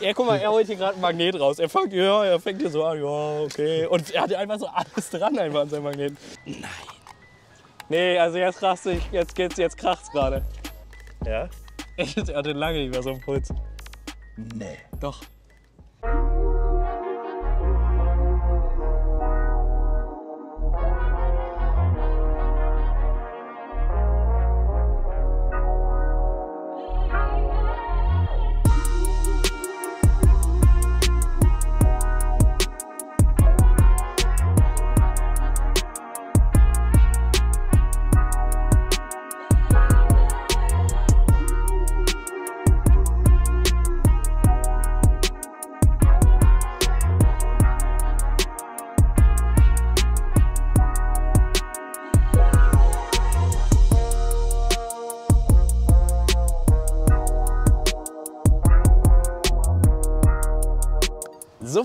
er, guck mal, er holt hier gerade ein Magnet raus. Er fängt, ja, er fängt hier so an, ja, okay. Und er hat einfach so alles dran einfach an seinem Magnet. Nein. Nee, also jetzt kracht's, jetzt geht's, jetzt kracht's gerade. Ja? Er hatte lange nicht mehr so einen Puls. Nee. Doch.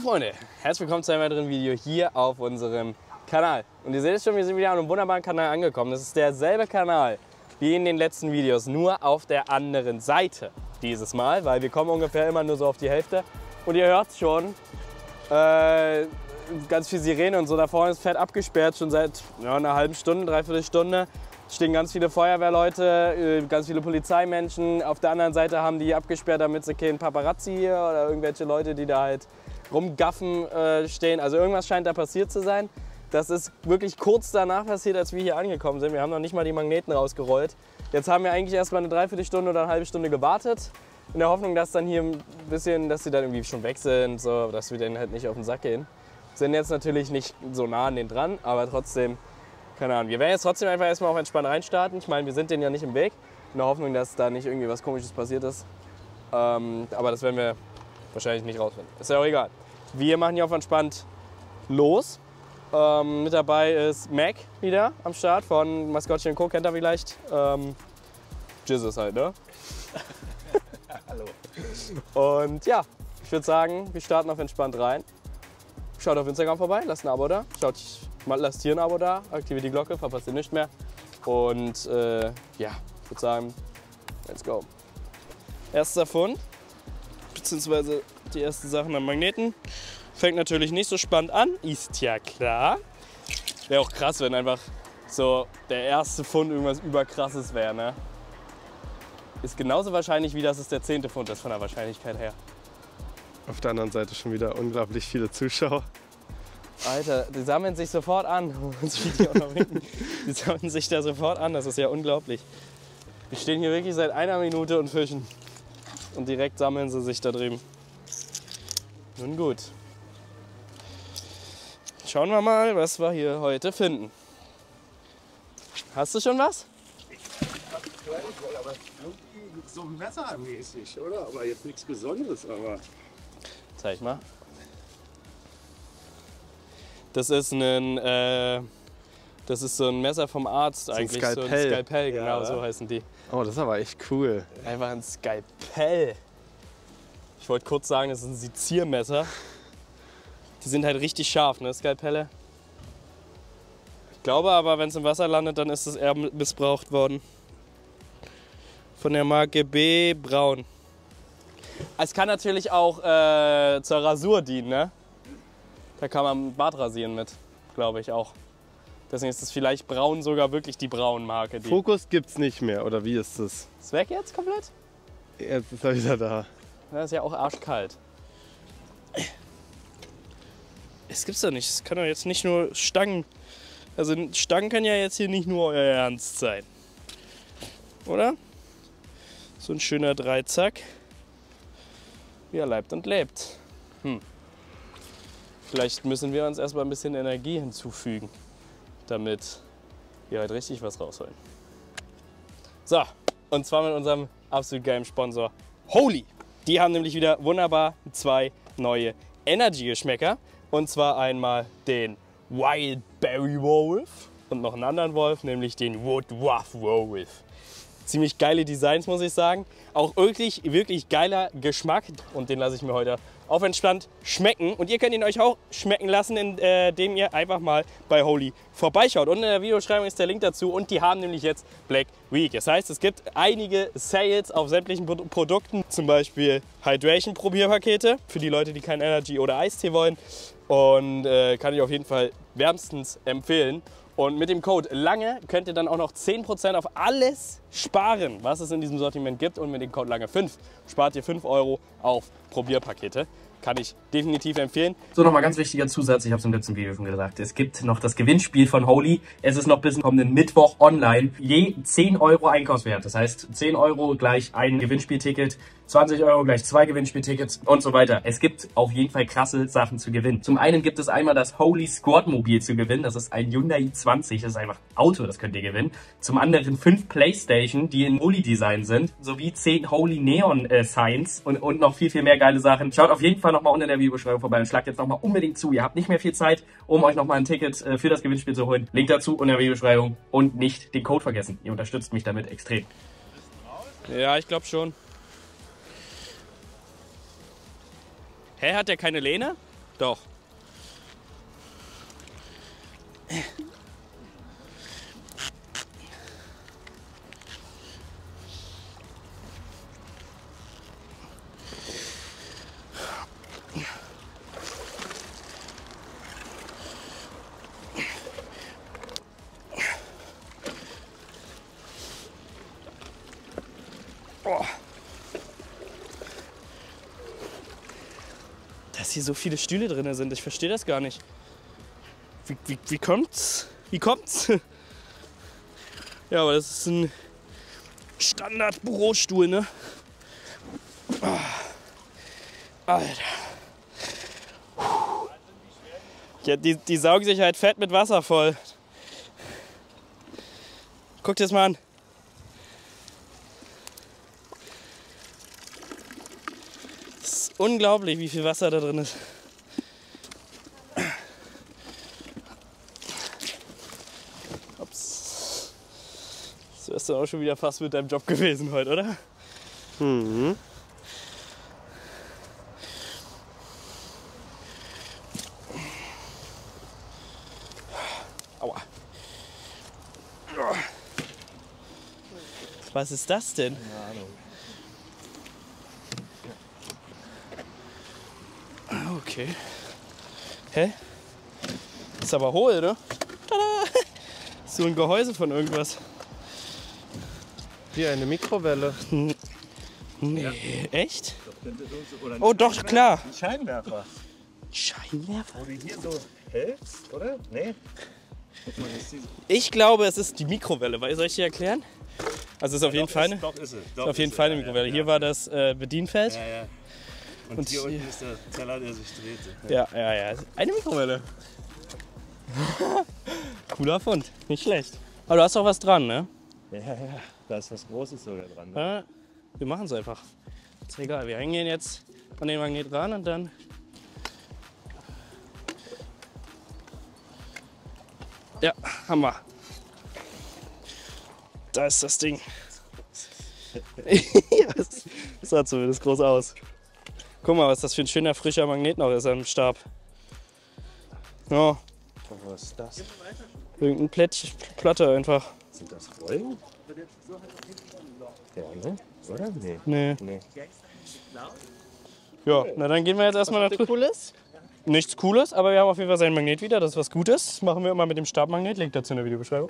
Freunde, herzlich willkommen zu einem weiteren Video hier auf unserem Kanal. Und ihr seht es schon, wir sind wieder an einem wunderbaren Kanal angekommen. Das ist derselbe Kanal wie in den letzten Videos, nur auf der anderen Seite dieses Mal, weil wir kommen ungefähr immer nur so auf die Hälfte. Und ihr hört schon, äh, ganz viel Sirene und so. Da vorne ist fett abgesperrt, schon seit ja, einer halben Stunde, dreiviertel Stunde. Stehen ganz viele Feuerwehrleute, äh, ganz viele Polizeimenschen. Auf der anderen Seite haben die abgesperrt, damit sie keinen Paparazzi hier oder irgendwelche Leute, die da halt rumgaffen äh, stehen. Also irgendwas scheint da passiert zu sein. Das ist wirklich kurz danach passiert, als wir hier angekommen sind. Wir haben noch nicht mal die Magneten rausgerollt. Jetzt haben wir eigentlich erst mal eine Dreiviertelstunde oder eine halbe Stunde gewartet. In der Hoffnung, dass dann hier ein bisschen, dass sie dann irgendwie schon weg sind, so, dass wir denen halt nicht auf den Sack gehen. Sind jetzt natürlich nicht so nah an denen dran, aber trotzdem, keine Ahnung. Wir werden jetzt trotzdem einfach erstmal auf entspannt reinstarten. Ich meine, wir sind denen ja nicht im Weg. In der Hoffnung, dass da nicht irgendwie was Komisches passiert ist. Ähm, aber das werden wir wahrscheinlich nicht rausfinden. Ist ja auch egal. Wir machen hier auf entspannt los. Ähm, mit dabei ist Mac wieder am Start von Maskottchen Co. Kennt ihr vielleicht? Ähm, Jesus halt, ne? Hallo. Und ja, ich würde sagen, wir starten auf entspannt rein. Schaut auf Instagram vorbei, lasst ein Abo da. Schaut, mal- lasst hier ein Abo da, aktiviert die Glocke, verpasst ihr nicht mehr. Und äh, ja, ich würde sagen, let's go. Erster Fund, beziehungsweise die ersten Sachen am Magneten. Fängt natürlich nicht so spannend an, ist ja klar. Wäre auch krass, wenn einfach so der erste Fund irgendwas überkrasses wäre, ne? Ist genauso wahrscheinlich, wie dass es der zehnte Fund ist von der Wahrscheinlichkeit her. Auf der anderen Seite schon wieder unglaublich viele Zuschauer. Alter, die sammeln sich sofort an. Die sammeln sich da sofort an, das ist ja unglaublich. Wir stehen hier wirklich seit einer Minute und fischen. Und direkt sammeln sie sich da drüben. Nun gut. Schauen wir mal, was wir hier heute finden. Hast du schon was? Aber irgendwie so messermäßig, oder? Aber jetzt nichts Besonderes, aber. Zeig mal. Das ist ein, äh, das ist so ein Messer vom Arzt ein eigentlich. So ein Skalpell. Skalpell, genau, Ja, so heißen die. Oh, das ist aber echt cool. Einfach ein Skalpell. Ich wollte kurz sagen, das ist ein Seziermesser. Die sind halt richtig scharf, ne, Skalpelle. Ich glaube aber, wenn es im Wasser landet, dann ist es eher missbraucht worden. Von der Marke B Braun. Es kann natürlich auch äh, zur Rasur dienen, ne? Da kann man Bart rasieren mit, glaube ich auch. Deswegen ist es vielleicht Braun sogar wirklich die Braun-Marke. Die Fokus gibt's nicht mehr, oder wie ist das? ist weg jetzt komplett? Jetzt ist er wieder da. Das ist ja auch arschkalt. Es gibt's doch nicht. Es kann doch jetzt nicht nur Stangen. Also Stangen kann ja jetzt hier nicht nur euer Ernst sein. Oder? So ein schöner Dreizack. Wie er leibt und lebt. Hm. Vielleicht müssen wir uns erstmal ein bisschen Energie hinzufügen, damit wir halt richtig was rausholen. So, und zwar mit unserem absolut geilen Sponsor Holy. Die haben nämlich wieder wunderbar zwei neue Energy-Geschmäcker. Und zwar einmal den Wildberry Wolf und noch einen anderen Wolf, nämlich den Woodruff Wolf. Ziemlich geile Designs, muss ich sagen. Auch wirklich, wirklich geiler Geschmack. Und den lasse ich mir heute auf entspannt schmecken. Und ihr könnt ihn euch auch schmecken lassen, indem ihr einfach mal bei Holy vorbeischaut. Und in der Videobeschreibung ist der Link dazu. Und die haben nämlich jetzt Black Week. Das heißt, es gibt einige Sales auf sämtlichen Produkten. Zum Beispiel Hydration-Probierpakete für die Leute, die kein Energy oder Eistee wollen. Und äh, kann ich auf jeden Fall wärmstens empfehlen. Und mit dem Code LANGE könnt ihr dann auch noch 10% auf alles sparen, was es in diesem Sortiment gibt. Und mit dem Code LANGE5 spart ihr 5 Euro auf Probierpakete kann ich definitiv empfehlen. So, nochmal ganz wichtiger Zusatz, ich habe es im letzten Video schon gesagt, es gibt noch das Gewinnspiel von Holy. Es ist noch bis zum kommenden Mittwoch online. Je 10 Euro Einkaufswert, das heißt 10 Euro gleich ein Gewinnspielticket, 20 Euro gleich zwei Gewinnspieltickets und so weiter. Es gibt auf jeden Fall krasse Sachen zu gewinnen. Zum einen gibt es einmal das Holy Squad Mobil zu gewinnen, das ist ein Hyundai i20, das ist einfach Auto, das könnt ihr gewinnen. Zum anderen fünf Playstation, die in Holy Design sind, sowie 10 Holy Neon äh, Signs und, und noch viel, viel mehr geile Sachen. Schaut auf jeden Fall nochmal unter der Videobeschreibung vorbei und schlagt jetzt nochmal unbedingt zu. Ihr habt nicht mehr viel Zeit, um euch nochmal ein Ticket äh, für das Gewinnspiel zu holen. Link dazu unter der Videobeschreibung und nicht den Code vergessen. Ihr unterstützt mich damit extrem. Ja, ich glaube schon. Hä, hat der keine Lehne? Doch. Hier so viele Stühle drin sind. Ich verstehe das gar nicht. Wie, wie, wie kommt's? Wie kommt's? Ja, aber das ist ein Standard-Bürostuhl, ne? Oh. Alter. Ja, die, die saugen sich halt fett mit Wasser voll. Guck dir das mal an. Unglaublich, wie viel Wasser da drin ist. Ups. So ist dann auch schon wieder fast mit deinem Job gewesen heute, oder? Mhm. Aua. Was ist das denn? Keine Ahnung. Okay. Hä? Ist aber hohl, ne? Tada! So ein Gehäuse von irgendwas. Hier eine Mikrowelle. Nee, echt? Oh, doch, klar. Ein Scheinwerfer. Scheinwerfer? Oder hier so hältst, oder? Nee. Die- Ich glaube, es ist die Mikrowelle. Weil- Soll ich dir erklären? Also es ist auf jeden Fall ist- eine, Doch, ist es. Doch, ist auf jeden ist Fall es. eine Ja, Mikrowelle. ja, Hier ja. war das äh, Bedienfeld. Ja, ja. Und, Und hier hier- unten ist der Teller, der sich dreht. Ja, ja, ja. Eine Mikrowelle. Cooler Fund. Nicht schlecht. Aber du hast doch was dran, ne? Ja, ja. Da ist was Großes sogar dran. Ne? Ja, wir machen es einfach. Ist egal. Wir hängen jetzt an den Magnet ran und dann. Ja, haben wir. Da ist das Ding. ja, das sah zumindest groß aus. Guck mal, was das für ein schöner frischer Magnet noch ist am Stab. Ja, Was ist das? irgendein Plätt, Platte einfach. Sind das Rollen? Ja, ne? Oder? Nee. Nee. Nee. Ja, na dann gehen wir jetzt erstmal nach drüben. Cooles? Nichts Cooles, aber wir haben auf jeden Fall sein Magnet wieder. Das ist was Gutes. Das machen wir immer mit dem Stabmagnet. Link dazu in der Videobeschreibung.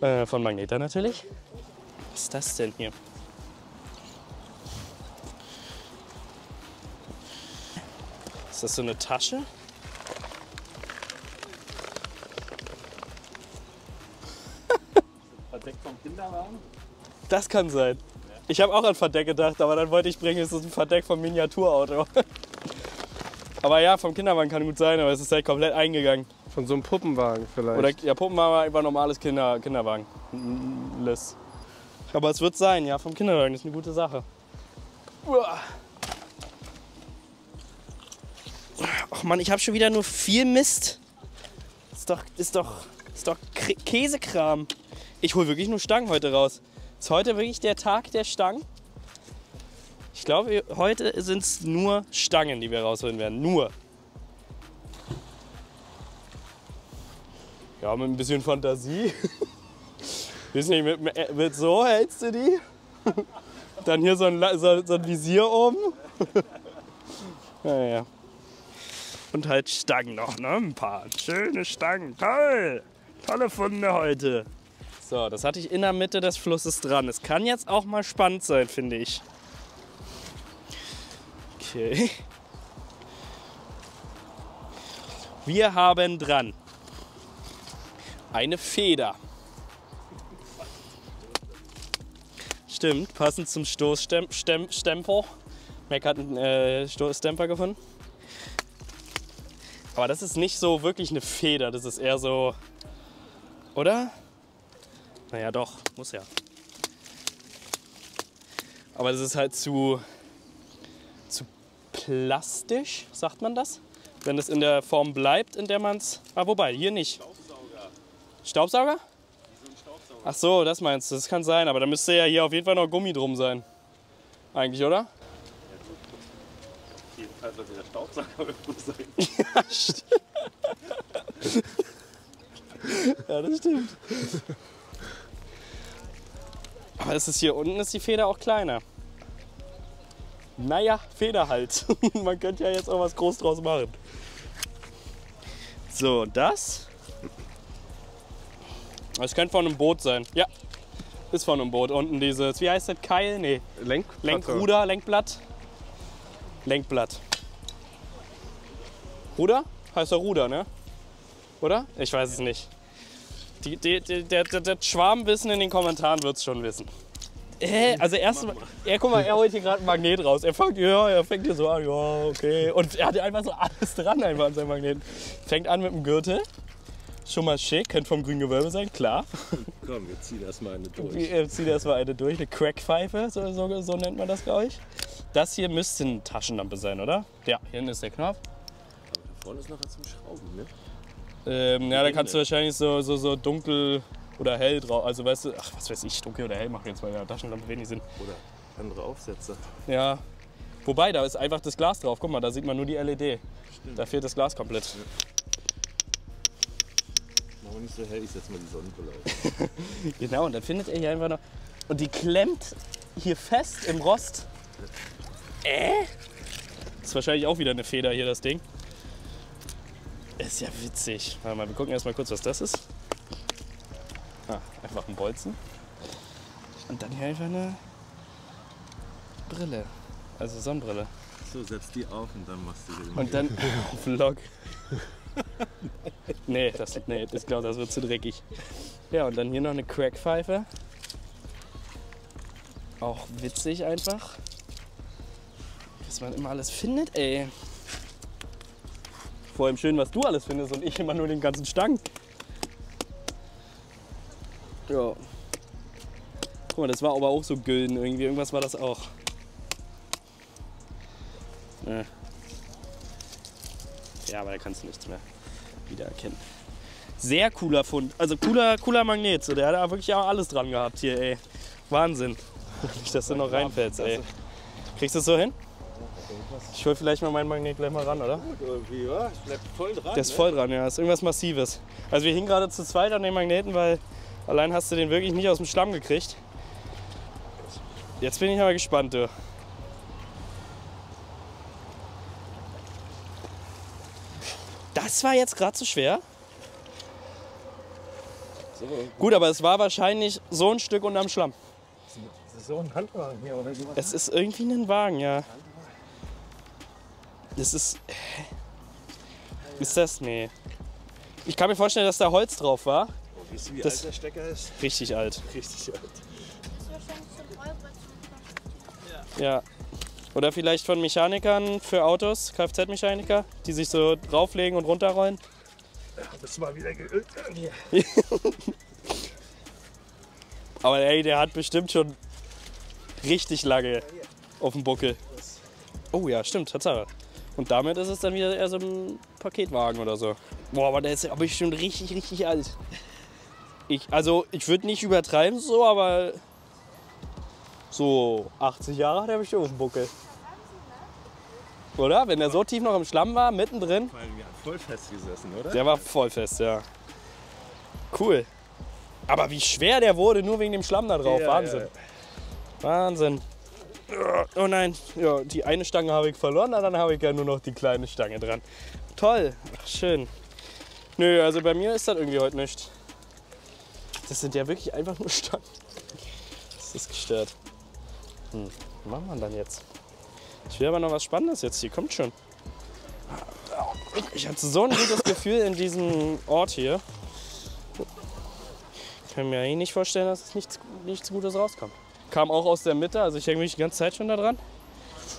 Äh, von Magneta natürlich. Was ist das denn hier? Das so eine Tasche? Verdeckt vom Kinderwagen? Das kann sein. Ich habe auch an Verdeck gedacht, aber dann wollte ich bringen, es ist ein Verdeck vom Miniaturauto. aber ja, vom Kinderwagen kann gut sein, aber es ist halt komplett eingegangen. Von so einem Puppenwagen vielleicht. Oder ja, Puppenwagen war einfach normales Kinder, Kinderwagen. Liss. Aber es wird sein, ja, vom Kinderwagen. Das ist eine gute Sache. Uah. Ach Mann, ich habe schon wieder nur viel Mist. Ist doch, ist doch, ist doch Kr- Käsekram. Ich hole wirklich nur Stangen heute raus. Ist heute wirklich der Tag der Stangen? Ich glaube, heute sind es nur Stangen, die wir rausholen werden. Nur. Ja, mit ein bisschen Fantasie. Weiß nicht, mit, mit, so hältst du die. Dann hier so ein, so, so ein Visier oben. Naja. Und halt Stangen noch, ne? Ein paar schöne Stangen. Toll! Tolle Funde heute. So, das hatte ich in der Mitte des Flusses dran. Es kann jetzt auch mal spannend sein, finde ich. Okay. Wir haben dran eine Feder. Stimmt, passend zum Stoßstempel. Mac hat einen äh, Stoßdämpfer gefunden. Aber das ist nicht so wirklich eine Feder, das ist eher so. Oder? Naja, doch, muss ja. Aber das ist halt zu. zu plastisch, sagt man das? Wenn es in der Form bleibt, in der man es. Ah, wobei, hier nicht. Staubsauger. Staubsauger? Ach so, das meinst du. Das kann sein, aber da müsste ja hier auf jeden Fall noch Gummi drum sein. Eigentlich, oder? Jedenfalls sollte der Staubsauger irgendwo sein. Ja, das stimmt. Aber es ist hier unten ist die Feder auch kleiner. Naja, Feder halt. Man könnte ja jetzt auch was groß draus machen. So, das. Das könnte von einem Boot sein. Ja, ist von einem Boot. Unten dieses, wie heißt das? Keil? Nee. Lenk Lenkruder, Lenkblatt. Lenkblatt. Ruder? Heißt doch Ruder, ne? Oder? Ich weiß es nicht. Die, die, die, der, der, der Schwarmwissen in den Kommentaren wird es schon wissen. Äh, also erstmal, ja, guck mal, er holt hier gerade ein Magnet raus. Er fängt, ja, er fängt hier so an, ja, okay. Und er hat einfach so alles dran einfach an seinem Magnet. Fängt an mit dem Gürtel. Schon mal schick, könnte vom grünen Gewölbe sein, klar. Komm, wir ziehen erstmal eine durch. Wir ziehen erstmal eine durch, eine Crackpfeife, so, so, so nennt man das, glaube ich. Das hier müsste eine Taschenlampe sein, oder? Ja, hier hinten ist der Knopf. Vorne ist noch was zum Schrauben, ne? Ähm, ja, da kannst du wahrscheinlich so, so, so dunkel oder hell drauf. Also weißt du, ach was weiß ich, dunkel oder hell machen jetzt bei der Taschenlampe wenig Sinn. Oder andere Aufsätze. Ja. Wobei, da ist einfach das Glas drauf. Guck mal, da sieht man nur die LED. Da fehlt das Glas komplett. Machen wir nicht so hell, ich setze mal die Sonnenbrille auf. Genau, und dann findet er hier einfach noch. Und die klemmt hier fest im Rost. Äh? Das ist wahrscheinlich auch wieder eine Feder hier, das Ding. Ist ja witzig. Warte mal, wir gucken erstmal kurz, was das ist. Ah, einfach ein Bolzen. Und dann hier einfach eine Brille. Also Sonnenbrille. So, setz die auf und dann machst du den. Und dann Vlog. nee, das, nee, ich glaube, das wird zu dreckig. Ja, und dann hier noch eine Crackpfeife. Auch witzig einfach. Was man immer alles findet, ey. Vor allem schön, was du alles findest und ich immer nur den ganzen Stank. Ja. Guck mal, das war aber auch so gülden irgendwie. Irgendwas war das auch. Ja. Ja, aber da kannst du nichts mehr wiedererkennen. Sehr cooler Fund. Also cooler, cooler Magnet. So, der hat da wirklich auch alles dran gehabt hier, ey. Wahnsinn. Nicht, dass du noch reinfällst, ey. Kriegst du es so hin? Ich hol vielleicht mal meinen Magnet gleich mal ran, oder? Gut, irgendwie, ja? Ich bleib voll dran. Der ist ne? voll dran, ja. Ist irgendwas Massives. Also wir hingen gerade zu zweit an den Magneten, weil allein hast du den wirklich nicht aus dem Schlamm gekriegt. Jetzt bin ich aber gespannt, du. Das war jetzt gerade so schwer. So, Gut, aber es war wahrscheinlich so ein Stück unterm Schlamm. das ist so ein Handwagen hier, oder. Es ist irgendwie ein Wagen, ja. Das ist. hä? Ist das? Nee. Ich kann mir vorstellen, dass da Holz drauf war. Weißt du, wie Das- alt der Stecker ist? Richtig alt. Richtig alt. Ja. Oder vielleicht von Mechanikern für Autos, Kfz-Mechaniker, die sich so drauflegen und runterrollen. Bist du mal wieder geölt hier? Aber ey, der hat bestimmt schon richtig lange auf dem Buckel. Oh ja, stimmt, Tatsache. Und damit ist es dann wieder eher so ein Paketwagen oder so. Boah, aber der ist ja bestimmt richtig, richtig alt. Ich, also, ich würde nicht übertreiben so, aber So 80 Jahre hat er bestimmt auf dem Buckel. Oder? Wenn er so tief noch im Schlamm war, mittendrin. Voll festgesessen, oder? Der war voll fest, ja. Cool. Aber wie schwer der wurde, nur wegen dem Schlamm da drauf. Ja, Wahnsinn. ja. Wahnsinn. Oh nein, ja, die eine Stange habe ich verloren, dann habe ich ja nur noch die kleine Stange dran. Toll, Ach, schön. Nö, also bei mir ist das irgendwie heute nicht. Das sind ja wirklich einfach nur Stangen. Das ist gestört. Hm, was machen wir dann jetzt? Ich will aber noch was Spannendes jetzt hier, kommt schon. Ich hatte so ein gutes Gefühl in diesem Ort hier. Ich kann mir eigentlich nicht vorstellen, dass nichts, nichts Gutes rauskommt. Kam auch aus der Mitte, also ich hänge mich die ganze Zeit schon da dran.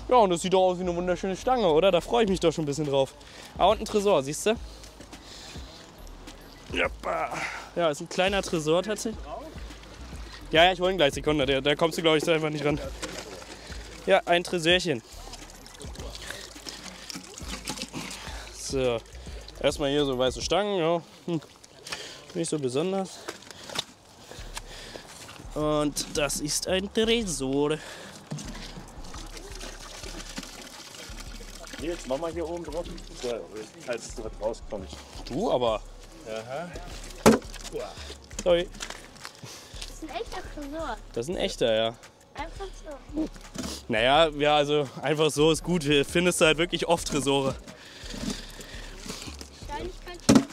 Ja, und das sieht doch aus wie eine wunderschöne Stange, oder? Da freue ich mich doch schon ein bisschen drauf. Ah, und ein Tresor, siehst du? Ja, ist ein kleiner Tresor tatsächlich. Ja, ja, ich ihn gleich, Sekunde. Der, da kommst du, glaube ich, so einfach nicht ran. Ja, ein Tresorchen. So, erstmal hier so weiße Stangen, ja. Hm. Nicht so besonders. Und das ist ein Tresor. Jetzt mach mal hier oben drauf, als es rauskommt. Du aber. Aha. Sorry. Das ist ein echter Tresor. Das ist ein echter, ja. Einfach so. Naja, ja, also einfach so ist gut. Hier findest du halt wirklich oft Tresore. Wahrscheinlichkeit Waren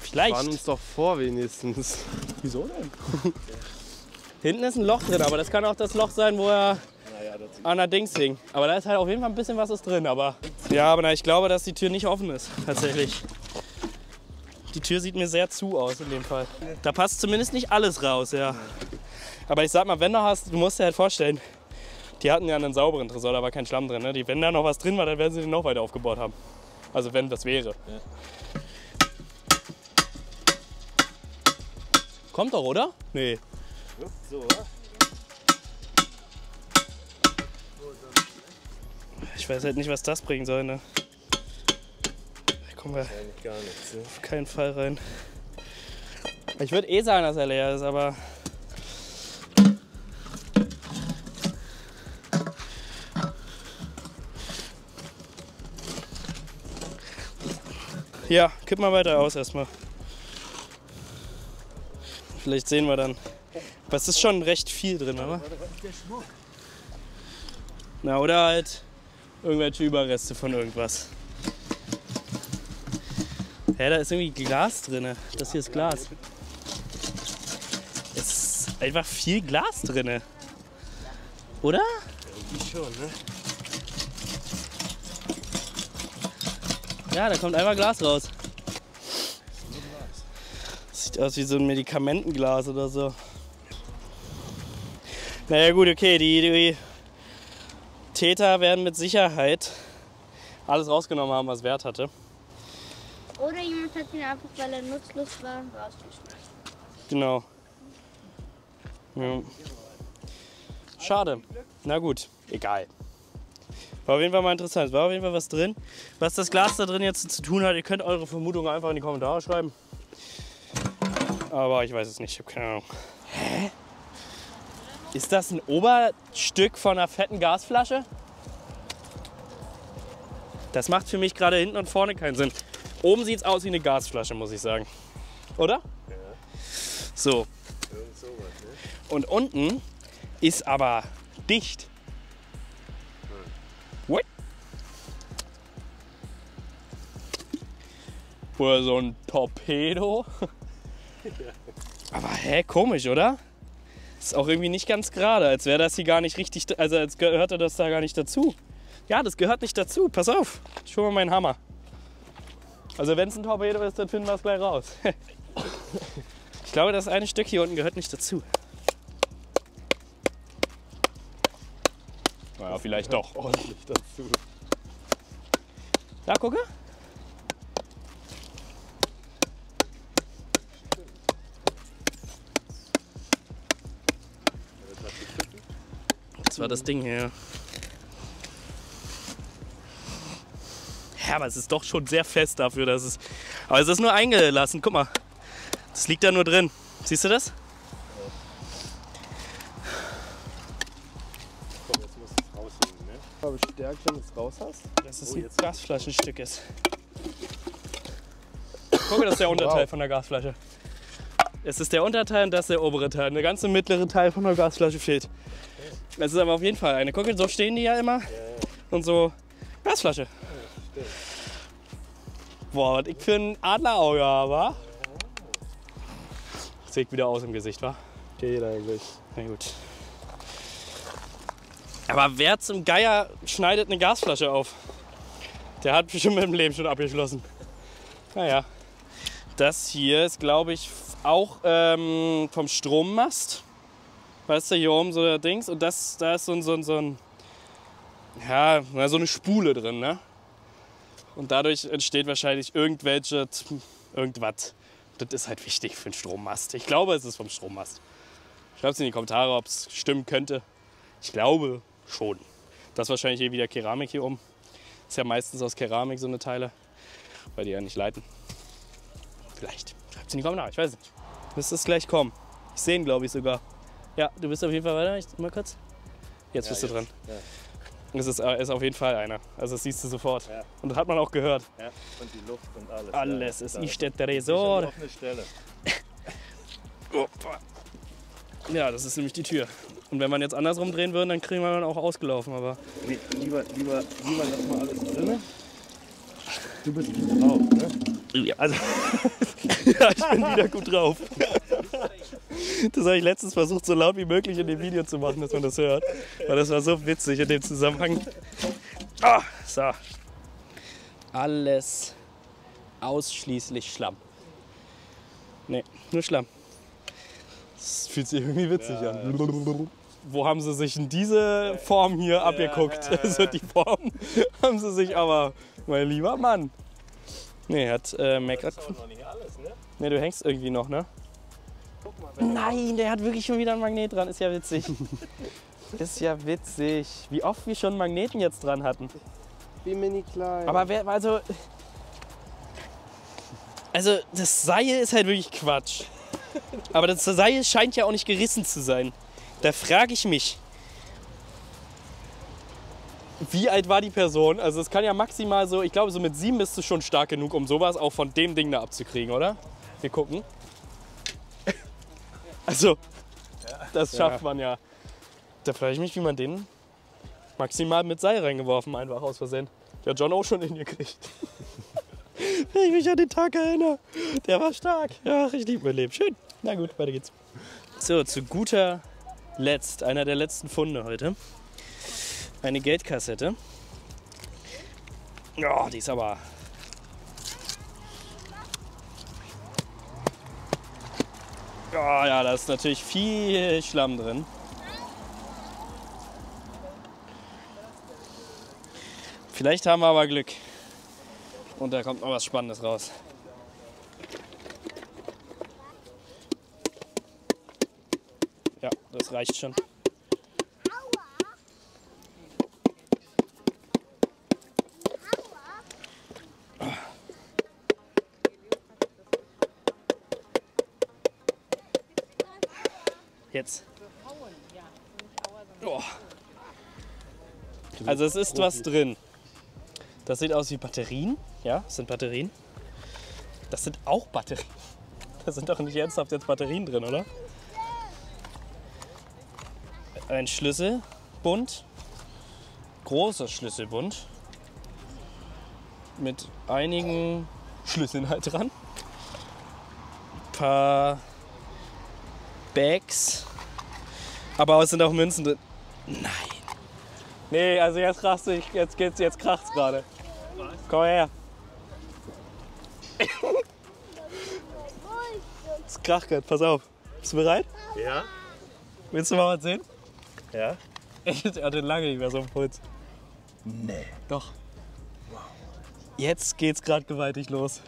Vielleicht. uns doch vor wenigstens. Wieso denn? Hinten ist ein Loch drin, aber das kann auch das Loch sein, wo er Naja, an der Dings hing. Aber da ist halt auf jeden Fall ein bisschen was ist drin. Aber ja, aber na, ich glaube, dass die Tür nicht offen ist, tatsächlich. Die Tür sieht mir sehr zu aus in dem Fall. Da passt zumindest nicht alles raus, ja. Aber ich sag mal, wenn du hast, du musst dir halt vorstellen, die hatten ja einen sauberen Tresor, da war kein Schlamm drin. Ne? Die, wenn da noch was drin war, dann werden sie den noch weiter aufgebaut haben. Also wenn das wäre. Kommt doch, oder? Nee. so, oder? Ich weiß halt nicht, was das bringen soll. Ne? Da kommen wir gar nichts. Ne? auf keinen Fall rein. Ich würde eh sagen, dass er leer ist, aber. Ja, kipp mal weiter aus erstmal. Vielleicht sehen wir dann. Aber es ist schon recht viel drin, oder? Na, oder halt irgendwelche Überreste von irgendwas. Hä, da ist irgendwie Glas drin. Das hier ist Glas. Es ist einfach viel Glas drin. Oder? Die schon, ne? Ja, da kommt einfach Glas raus. Sieht aus wie so ein Medikamentenglas oder so. Naja gut, okay, die, die Täter werden mit Sicherheit alles rausgenommen haben, was Wert hatte. Oder jemand hat ihn einfach, weil er nutzlos war, rausgeschmissen. Genau. Ja. Schade. Na gut, egal. War auf jeden Fall mal interessant. War auf jeden Fall was drin. Was das Glas da drin jetzt zu tun hat, ihr könnt eure Vermutungen einfach in die Kommentare schreiben. Aber ich weiß es nicht, ich habe keine Ahnung. Hä? Ist das ein Oberstück von einer fetten Gasflasche? Das macht für mich gerade hinten und vorne keinen Sinn. Oben sieht es aus wie eine Gasflasche, muss ich sagen. Oder? So. Irgend sowas, ne? Und unten ist aber dicht. What? Oder so ein Torpedo. Aber hä, komisch, oder? Ist auch irgendwie nicht ganz gerade, als wäre das hier gar nicht richtig, also als gehörte das da gar nicht dazu. Ja, das gehört nicht dazu. Pass auf, ich hol mal meinen Hammer. Also wenn es ein Torpedo ist, dann finden wir es gleich raus. ich glaube, das eine Stück hier unten gehört nicht dazu. Naja, vielleicht doch. Ordentlich dazu. Ja, gucke. Das war das Ding hier. Ja, aber es ist doch schon sehr fest dafür, dass es. Aber es ist nur eingelassen. Guck mal. Das liegt da nur drin. Siehst du das? Komm, jetzt musst du es rausnehmen, ne? Ich glaube, stärker, wenn du es raus hast. Dass es oh, ein Gasflaschenstück ist. Guck mal, das ist der Unterteil wow. von der Gasflasche. Es ist der Unterteil und das ist der obere Teil. Der ganze mittlere Teil von der Gasflasche fehlt. Das ist aber auf jeden Fall eine. Guck, so stehen die ja immer. Und so Gasflasche. Boah, was ich für ein Adlerauge habe, wa? Sieht wieder aus im Gesicht, wa? Geht eigentlich. Na gut. Aber wer zum Geier schneidet eine Gasflasche auf? Der hat bestimmt mit dem Leben schon abgeschlossen. Naja. Das hier ist, glaube ich, auch ähm, vom Strommast. Weißt du, hier oben so der Dings. Und das, da ist so ein, so ein, so ein ja, so eine Spule drin, ne? Und dadurch entsteht wahrscheinlich irgendwelche, irgendwas. Das ist halt wichtig für den Strommast. Ich glaube, es ist vom Strommast. Schreibt es in die Kommentare, ob es stimmen könnte. Ich glaube schon. Das ist wahrscheinlich eh wieder Keramik hier oben. Ist ja meistens aus Keramik so eine Teile, weil die ja nicht leiten. Vielleicht. Schreibt es in die Kommentare, ich weiß nicht. Müsste es gleich kommen. Ich sehe ihn, glaube ich, sogar. Ja, du bist auf jeden Fall weiter. Ich, mal kurz. Jetzt bist du dran. Ja. Es ist, äh, ist auf jeden Fall einer. Also das siehst du sofort. Ja. Und das hat man auch gehört. Ja, und die Luft und alles. Alles ja, ist Tresor. auf eine Stelle. Ja, das ist nämlich die Tür. Und wenn man jetzt andersrum drehen würde, dann kriegen wir dann auch ausgelaufen. Aber Nee, lieber, lieber, lieber lass mal alles drin. Du bist gut drauf, ne? Ja. Also, ja, ich bin wieder gut drauf. Das habe ich letztens versucht, so laut wie möglich in dem Video zu machen, dass man das hört. Weil das war so witzig in dem Zusammenhang. Ah, so. Alles ausschließlich Schlamm. Nee, nur Schlamm. Das fühlt sich irgendwie witzig an. Wo haben sie sich in diese Form hier abgeguckt? Also die Form haben sie sich aber, mein lieber Mann. Nee, hat äh, noch nicht alles, ne? Nee, du hängst irgendwie noch, ne? Nein, der hat wirklich schon wieder ein Magnet dran. Ist ja witzig. Ist ja witzig. Wie oft wir schon Magneten jetzt dran hatten. Wie mini klein. Aber wer, also. Also, das Seil ist halt wirklich Quatsch. Aber das Seil scheint ja auch nicht gerissen zu sein. Da frage ich mich, wie alt war die Person? Also, es kann ja maximal so, ich glaube, so mit sieben bist du schon stark genug, um sowas auch von dem Ding da abzukriegen, oder? Wir gucken. Also, das schafft man ja. Da frage ich mich, wie man den maximal mit Seil reingeworfen, einfach aus Versehen. Der hat John auch schon hingekriegt. Wenn ich mich an den Tag erinnere. Der war stark. Ja, ich liebe mein Leben. Schön. Na gut, weiter geht's. So, zu guter Letzt, einer der letzten Funde heute. Eine Geldkassette. Ja, die ist aber. Ja, ja, da ist natürlich viel Schlamm drin. Vielleicht haben wir aber Glück. Und da kommt noch was Spannendes raus. Ja, das reicht schon. Jetzt. Oh. Also es ist was drin. Das sieht aus wie Batterien. Ja, das sind Batterien. Das sind auch Batterien. Da sind doch nicht ernsthaft jetzt Batterien drin, oder? Ein Schlüsselbund. Großer Schlüsselbund. Mit einigen Schlüsseln halt dran. paar Bags. Aber es sind auch Münzen drin. Nein. Nee, also jetzt kracht's, jetzt geht's, jetzt kracht's gerade. Komm her. Es kracht grad, pass auf. Bist du bereit? Ja? Willst du mal was sehen? Ja? Ich hatte lange nicht mehr so einen Puls. Nee. Doch. Jetzt geht's gerade gewaltig los.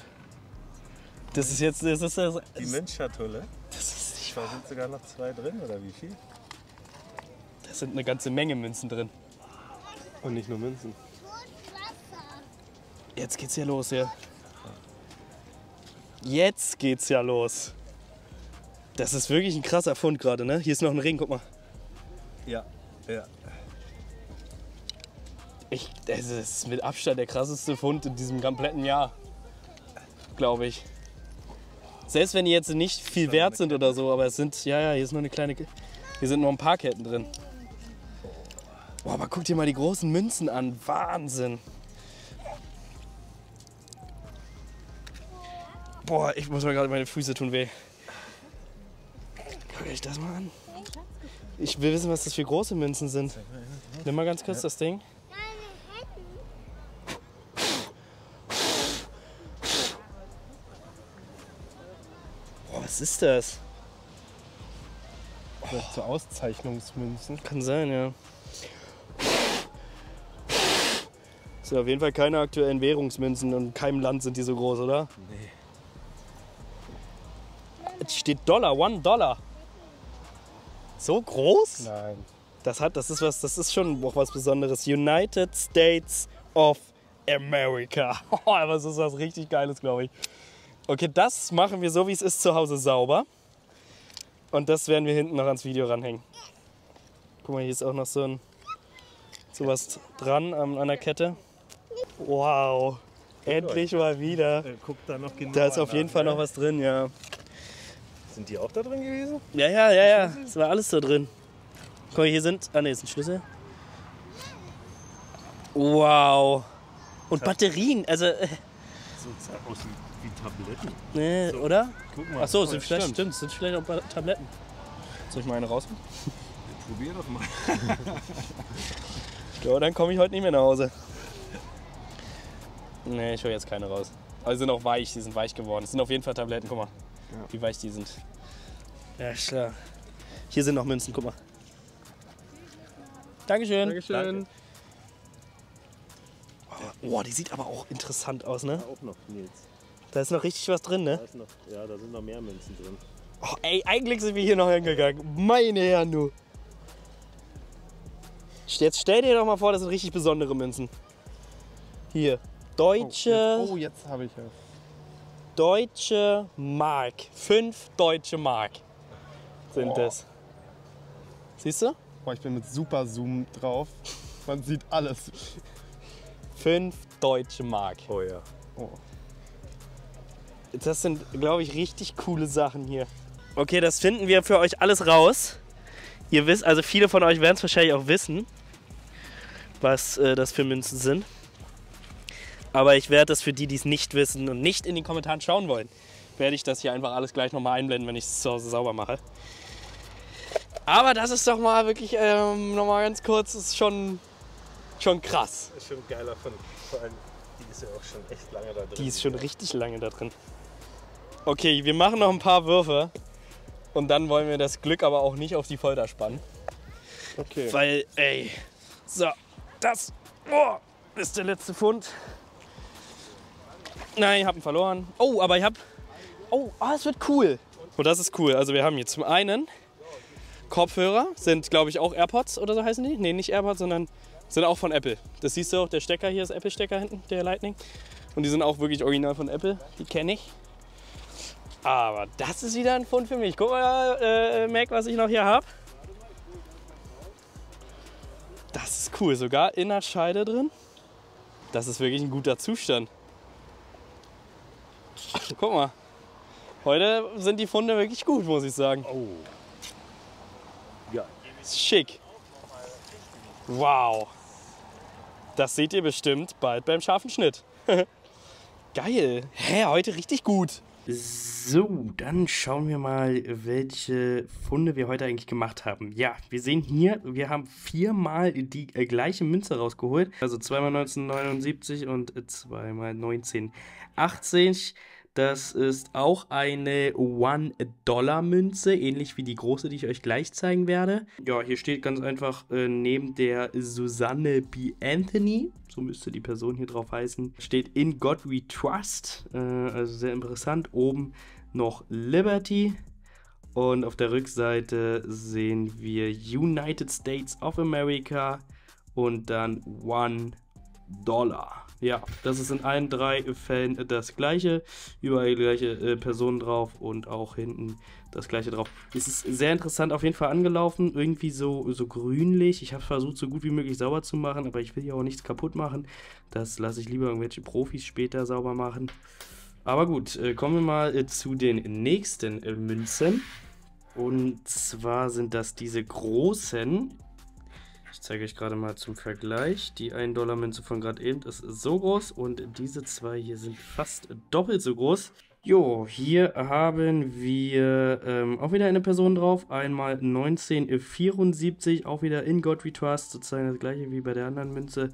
Das ist jetzt, das ist das. Die Münzschatulle? Da sind sogar noch zwei drin, oder wie viel? Da sind eine ganze Menge Münzen drin. Und nicht nur Münzen. Jetzt geht's ja los hier. Jetzt geht's ja los. Das ist wirklich ein krasser Fund gerade, ne? Hier ist noch ein Ring, guck mal. Ja. Ja. Ich, das ist mit Abstand der krasseste Fund in diesem kompletten Jahr. Glaube ich. Selbst wenn die jetzt nicht viel wert sind oder so, aber es sind, ja, ja, hier ist nur eine kleine, hier sind noch ein paar Ketten drin. Boah, aber guck dir mal die großen Münzen an. Wahnsinn. Boah, ich muss mal gerade meine Füße tun weh. Guck ich das mal an. Ich will wissen, was das für große Münzen sind. Nimm mal ganz kurz das Ding. Was ist das? Vielleicht so Auszeichnungsmünzen. Kann sein, ja. Das sind auf jeden Fall keine aktuellen Währungsmünzen und in keinem Land sind die so groß, oder? Nee. Jetzt steht Dollar, One Dollar. So groß? Nein. Das hat, das ist was, das ist schon auch was Besonderes. United States of America. Oh, aber das ist was richtig Geiles, glaube ich. Okay, das machen wir so, wie es ist, zu Hause sauber. Und das werden wir hinten noch ans Video ranhängen. Guck mal, hier ist auch noch so ein sowas dran an einer Kette. Wow, endlich mal wieder. Äh, guck da noch genau. Da ist auf jeden Fall noch was drin, ja. Sind die auch da drin gewesen? Ja, ja, ja, ja. Es war alles da drin. Guck mal, hier sind. Ah, ne, ist ein Schlüssel. Wow. Und Batterien, also. äh, So sah aus wie, wie Tabletten. Ne, oder? Guck mal. Ach so, es Oh, sind ja, vielleicht, stimmt. stimmt, sind vielleicht auch Tabletten. Soll ich mal eine raus? Probier doch mal. Glaube, dann komme ich heute nicht mehr nach Hause. Nee, ich hole jetzt keine raus. Aber sie sind auch weich, die sind weich geworden. Es sind auf jeden Fall Tabletten, guck mal. Ja. Wie weich die sind. Ja, klar. Hier sind noch Münzen, guck mal. Dankeschön. Dankeschön. Boah, die sieht aber auch interessant aus, ne? Auch noch, Nils. Da ist noch richtig was drin, ne? Da ist noch, ja, da sind noch mehr Münzen drin. Oh, ey, eigentlich sind wir hier noch hingegangen. Meine Herren, du. Jetzt stell dir doch mal vor, das sind richtig besondere Münzen. Hier. Deutsche, Oh, jetzt habe ich ja. deutsche Mark. Fünf deutsche Mark sind Boah. es. Siehst du? Boah, ich bin mit Super Zoom drauf. Man sieht alles. Fünf deutsche Mark. Oh ja. Das sind, glaube ich, richtig coole Sachen hier. Okay, das finden wir für euch alles raus. Ihr wisst, also viele von euch werden es wahrscheinlich auch wissen, was äh, das für Münzen sind. Aber ich werde das für die, die es nicht wissen und nicht in den Kommentaren schauen wollen, werde ich das hier einfach alles gleich nochmal einblenden, wenn ich es zu Hause sauber mache. Aber das ist doch mal wirklich, ähm, nochmal ganz kurz, ist schon, schon krass. Ist schon geiler von. Vor allem, die ist ja auch schon echt lange da drin. Die ist schon richtig lange da drin. Okay, wir machen noch ein paar Würfe. Und dann wollen wir das Glück aber auch nicht auf die Folter spannen. Okay. Weil, ey. So, das oh, ist der letzte Fund. Nein, ich hab ihn verloren. Oh, aber ich hab. Oh, ah, es wird cool. Und das ist cool. Also, wir haben hier zum einen Kopfhörer, sind glaube ich auch AirPods oder so heißen die. Nee, nicht AirPods, sondern sind auch von Apple. Das siehst du auch, der Stecker hier ist Apple-Stecker hinten, der Lightning. Und die sind auch wirklich original von Apple. Die kenne ich. Aber das ist wieder ein Fund für mich. Guck mal, äh, Mac, was ich noch hier habe. Das ist cool. Sogar in der Scheide drin. Das ist wirklich ein guter Zustand. Guck mal. Heute sind die Funde wirklich gut, muss ich sagen. Oh. Ja. Schick. Wow. Das seht ihr bestimmt bald beim scharfen Schnitt. Geil. Hä, heute richtig gut. So, dann schauen wir mal, welche Funde wir heute eigentlich gemacht haben. Ja, wir sehen hier, wir haben viermal die äh, gleiche Münze rausgeholt. Also zweimal 1979 und äh, zweimal 1980. Das ist auch eine One-Dollar-Münze, ähnlich wie die große, die ich euch gleich zeigen werde. Ja, hier steht ganz einfach äh, neben der Susanne B. Anthony, so müsste die Person hier drauf heißen, steht In God We Trust. Äh, also sehr interessant. Oben noch Liberty. Und auf der Rückseite sehen wir United States of America und dann One Dollar. ja, das ist in allen drei Fällen das gleiche. Überall die gleiche äh, Person drauf und auch hinten das gleiche drauf. Es ist sehr interessant auf jeden Fall angelaufen. Irgendwie so, so grünlich. Ich habe versucht, so gut wie möglich sauber zu machen, aber ich will ja auch nichts kaputt machen. Das lasse ich lieber irgendwelche Profis später sauber machen. Aber gut, äh, kommen wir mal äh, zu den nächsten äh, Münzen. Und zwar sind das diese großen. Ich zeige euch gerade mal zum Vergleich. Die 1-Dollar-Münze von gerade eben ist so groß und diese zwei hier sind fast doppelt so groß. Jo, hier haben wir ähm, auch wieder eine Person drauf. Einmal 1974, auch wieder in God We Trust, sozusagen das gleiche wie bei der anderen Münze.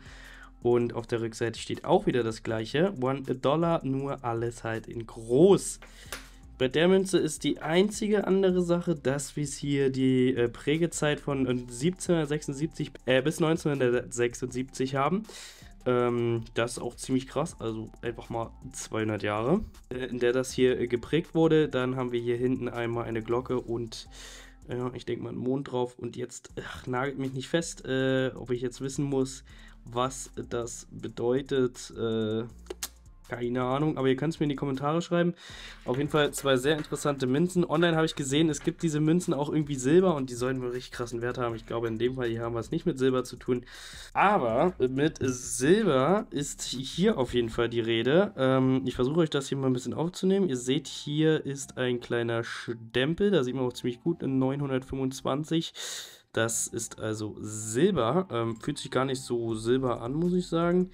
Und auf der Rückseite steht auch wieder das gleiche. One Dollar, nur alles halt in groß. Bei der Münze ist die einzige andere Sache, dass wir hier die äh, Prägezeit von 1776 äh, bis 1976 haben. Ähm, das ist auch ziemlich krass, also einfach mal 200 Jahre, äh, in der das hier äh, geprägt wurde. Dann haben wir hier hinten einmal eine Glocke und äh, ich denke mal einen Mond drauf. Und jetzt ach, nagelt mich nicht fest, äh, ob ich jetzt wissen muss, was das bedeutet. Äh, keine Ahnung, aber ihr könnt es mir in die Kommentare schreiben. Auf jeden Fall zwei sehr interessante Münzen. Online habe ich gesehen, es gibt diese Münzen auch irgendwie Silber und die sollen wohl richtig krassen Wert haben. Ich glaube, in dem Fall hier haben wir es nicht mit Silber zu tun. Aber mit Silber ist hier auf jeden Fall die Rede. Ähm, ich versuche euch das hier mal ein bisschen aufzunehmen. Ihr seht, hier ist ein kleiner Stempel. Da sieht man auch ziemlich gut in 925. Das ist also Silber. Ähm, fühlt sich gar nicht so silber an, muss ich sagen.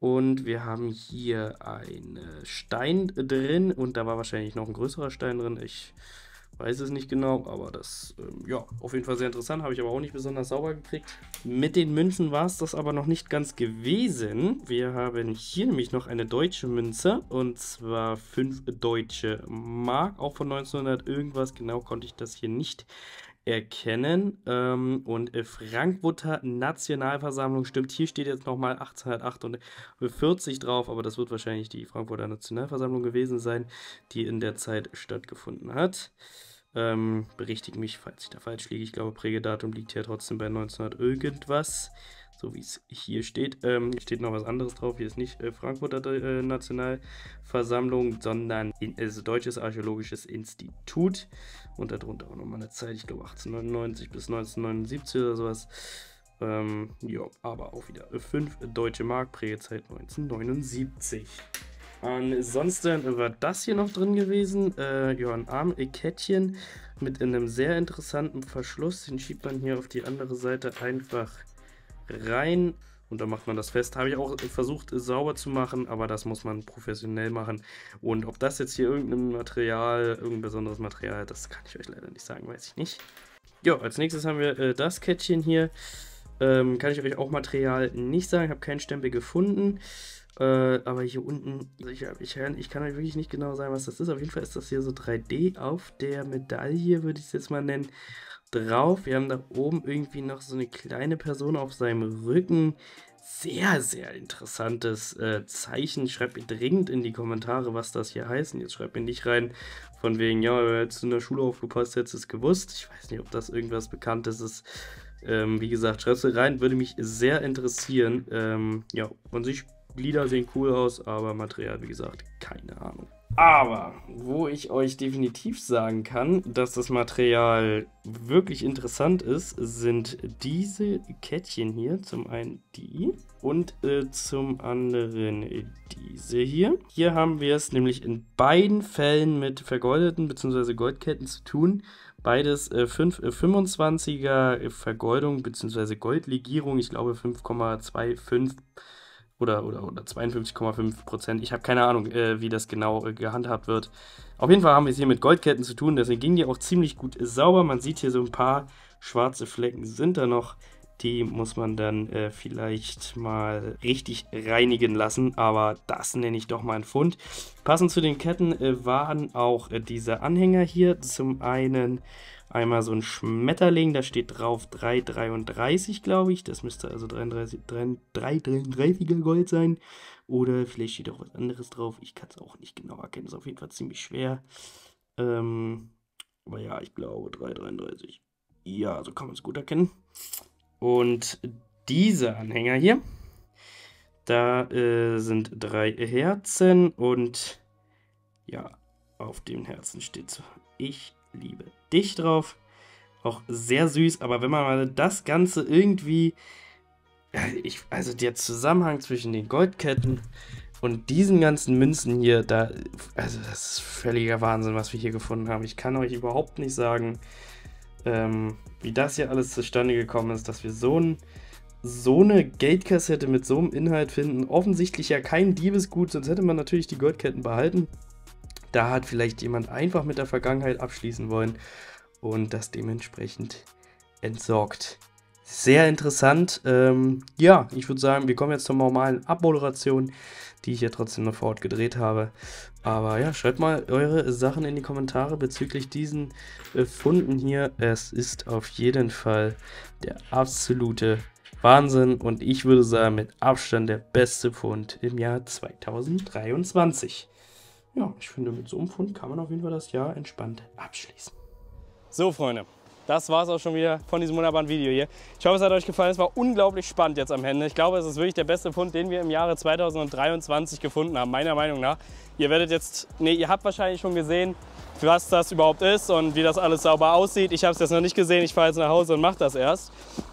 Und wir haben hier einen Stein drin und da war wahrscheinlich noch ein größerer Stein drin. Ich weiß es nicht genau, aber das, ähm, ja, auf jeden Fall sehr interessant. Habe ich aber auch nicht besonders sauber gekriegt. Mit den Münzen war es das aber noch nicht ganz gewesen. Wir haben hier nämlich noch eine deutsche Münze und zwar 5 deutsche Mark, auch von 1900 irgendwas. Genau konnte ich das hier nicht erkennen. Ähm, und äh, Frankfurter Nationalversammlung stimmt. Hier steht jetzt nochmal 1848 drauf, aber das wird wahrscheinlich die Frankfurter Nationalversammlung gewesen sein, die in der Zeit stattgefunden hat. Ähm, berichtigt mich, falls ich da falsch liege. Ich glaube, Prägedatum liegt hier trotzdem bei 1900 irgendwas so wie es hier steht. Ähm, steht noch was anderes drauf. Hier ist nicht äh, Frankfurter äh, Nationalversammlung, sondern in, also Deutsches Archäologisches Institut. Und darunter auch nochmal eine Zeit, ich glaube 1899 bis 1979 oder sowas. Ähm, ja, aber auch wieder 5 deutsche Mark, Prägezeit 1979. Ansonsten war das hier noch drin gewesen. Äh, ja, ein Armkettchen mit einem sehr interessanten Verschluss. Den schiebt man hier auf die andere Seite einfach rein und dann macht man das fest. Habe ich auch versucht sauber zu machen, aber das muss man professionell machen. Und ob das jetzt hier irgendein Material, irgendein besonderes Material das kann ich euch leider nicht sagen, weiß ich nicht. Ja, als nächstes haben wir äh, das Kettchen hier. Ähm, kann ich euch auch Material nicht sagen, habe keinen Stempel gefunden. Äh, aber hier unten, ich, ich, ich, kann euch wirklich nicht genau sagen, was das ist. Auf jeden Fall ist das hier so 3D auf der Medaille, würde ich es jetzt mal nennen drauf. Wir haben da oben irgendwie noch so eine kleine Person auf seinem Rücken. Sehr, sehr interessantes äh, Zeichen. Schreibt mir dringend in die Kommentare, was das hier heißt. Und jetzt schreibt mir nicht rein, von wegen, ja, du in der Schule aufgepasst, hättest du es gewusst. Ich weiß nicht, ob das irgendwas Bekanntes ist. Ähm, wie gesagt, schreibt es rein, würde mich sehr interessieren. Ähm, ja, an sich, Glieder sehen cool aus, aber Material, wie gesagt, keine Ahnung. Aber wo ich euch definitiv sagen kann, dass das Material wirklich interessant ist, sind diese Kettchen hier. Zum einen die und äh, zum anderen diese hier. Hier haben wir es nämlich in beiden Fällen mit vergoldeten bzw. Goldketten zu tun. Beides äh, 5, äh, 25er Vergoldung bzw. Goldlegierung. Ich glaube 5,25 oder, oder, oder 52,5 Prozent. Ich habe keine Ahnung, äh, wie das genau äh, gehandhabt wird. Auf jeden Fall haben wir es hier mit Goldketten zu tun, deswegen ging die auch ziemlich gut sauber. Man sieht hier so ein paar schwarze Flecken sind da noch. Die muss man dann äh, vielleicht mal richtig reinigen lassen, aber das nenne ich doch mal ein Fund. Passend zu den Ketten äh, waren auch äh, diese Anhänger hier. Zum einen einmal so ein Schmetterling, da steht drauf 3,33 glaube ich. Das müsste also 3,33er Gold sein. Oder vielleicht steht auch was anderes drauf. Ich kann es auch nicht genau erkennen. Ist auf jeden Fall ziemlich schwer. Ähm, aber ja, ich glaube 3,33. Ja, so kann man es gut erkennen. Und diese Anhänger hier, Da äh, sind drei Herzen und ja, auf dem Herzen steht so, ich liebe dich drauf. Auch sehr süß, aber wenn man mal das Ganze irgendwie, ich, also der Zusammenhang zwischen den Goldketten und diesen ganzen Münzen hier, da, also das ist völliger Wahnsinn, was wir hier gefunden haben. Ich kann euch überhaupt nicht sagen, ähm, wie das hier alles zustande gekommen ist, dass wir so, ein, so eine Geldkassette mit so einem Inhalt finden. Offensichtlich ja kein Diebesgut, sonst hätte man natürlich die Goldketten behalten. Da hat vielleicht jemand einfach mit der Vergangenheit abschließen wollen und das dementsprechend entsorgt. Sehr interessant. Ähm, ja, ich würde sagen, wir kommen jetzt zur normalen Abmoderation, die ich ja trotzdem noch vor Ort gedreht habe. Aber ja, schreibt mal eure Sachen in die Kommentare bezüglich diesen äh, Funden hier. Es ist auf jeden Fall der absolute Wahnsinn und ich würde sagen, mit Abstand der beste Fund im Jahr 2023. Ja, ich finde, mit so einem Fund kann man auf jeden Fall das Jahr entspannt abschließen. So, Freunde, das war es auch schon wieder von diesem wunderbaren Video hier. Ich hoffe, es hat euch gefallen. Es war unglaublich spannend jetzt am Ende. Ich glaube, es ist wirklich der beste Fund, den wir im Jahre 2023 gefunden haben, meiner Meinung nach. Ihr werdet jetzt, nee, ihr habt wahrscheinlich schon gesehen, was das überhaupt ist und wie das alles sauber aussieht. Ich habe es jetzt noch nicht gesehen. Ich fahre jetzt nach Hause und mache das erst.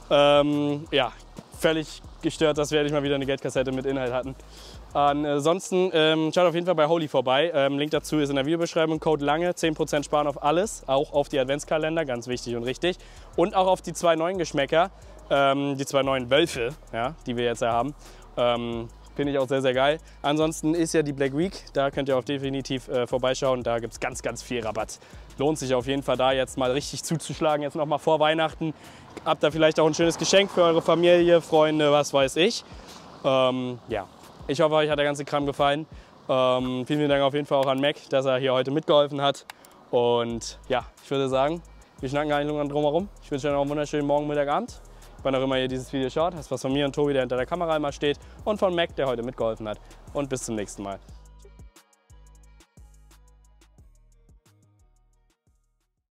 Ähm, ja, völlig gestört, dass wir endlich mal wieder eine Geldkassette mit Inhalt hatten. Ansonsten ähm, schaut auf jeden Fall bei Holy vorbei. Ähm, Link dazu ist in der Videobeschreibung. Code Lange, 10% sparen auf alles, auch auf die Adventskalender, ganz wichtig und richtig. Und auch auf die zwei neuen Geschmäcker, ähm, die zwei neuen Wölfe, ja, die wir jetzt ja haben. Ähm, Finde ich auch sehr, sehr geil. Ansonsten ist ja die Black Week, da könnt ihr auch definitiv äh, vorbeischauen. Da gibt es ganz, ganz viel Rabatt. Lohnt sich auf jeden Fall da jetzt mal richtig zuzuschlagen, jetzt noch mal vor Weihnachten. Habt da vielleicht auch ein schönes Geschenk für eure Familie, Freunde, was weiß ich. Ähm, ja, ich hoffe, euch hat der ganze Kram gefallen. Ähm, vielen, vielen Dank auf jeden Fall auch an Mac, dass er hier heute mitgeholfen hat. Und ja, ich würde sagen, wir schnacken gar nicht lang drum. Ich wünsche euch noch einen wunderschönen Morgen, Mittag, Abend. Wann auch immer ihr dieses Video schaut. Das was von mir und Tobi, der hinter der Kamera immer steht. Und von Mac, der heute mitgeholfen hat. Und bis zum nächsten Mal.